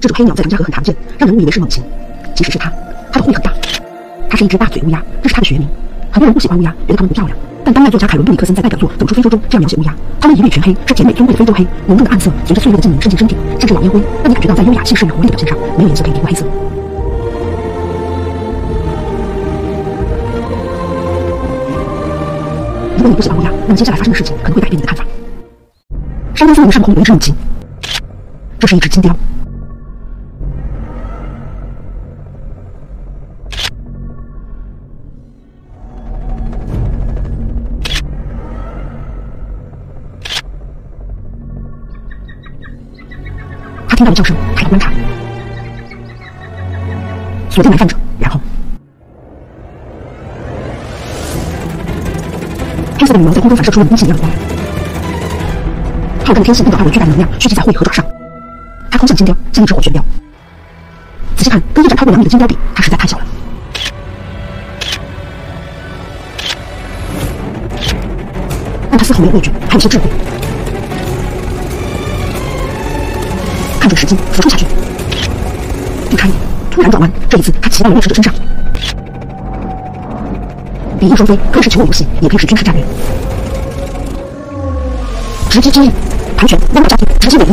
这种黑鸟在咱家河很常见，让人误以为是猛禽，其实是它。它的喙很大，它是一只大嘴乌鸦，这是它的学名。很多人不喜欢乌鸦，觉得它们不漂亮。但丹麦作家凯伦布里克森在代表作《走出非洲》中这样描写乌鸦：它们一律全黑，是甜美尊贵的非洲黑，浓重的暗色随着岁月的浸淫渗进身体，像是老烟灰，让你感觉到在优雅、气势与活力的表现上，没有颜色可以敌过黑色。如果你不喜欢乌鸦，那么接下来发生的事情可能会改变你的看法。山间森林上空有一只母禽，这是一只金雕。听到了叫声，抬头观察，锁定埋伏者，然后，黑色的羽毛在空中反射出了阴性的光。浩瀚的天气引导它为巨大的能量蓄积在喙和爪上。它空向金雕，像一只火旋镖。仔细看，跟一盏超过两米的金雕比，它实在太小了。但它丝毫没有畏惧，还有些智慧。看准时机，俯冲下去。一差一点，突然转弯，这一次他骑到了掠食者身上。比翼双飞可以是求偶游戏，也可以是军事战略。直击之翼，盘旋，弯刀夹击，直击尾翼。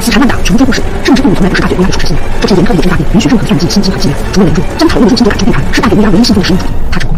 死缠烂打，穷追不舍。圣之不武从来不是大嘴乌鸦的主持信仰。这片严苛的野生大地，允许任何算计、心机和伎俩，除了连住，将讨论入侵者赶出地盘，是大嘴乌鸦唯一信奉的使命主题。他成功了。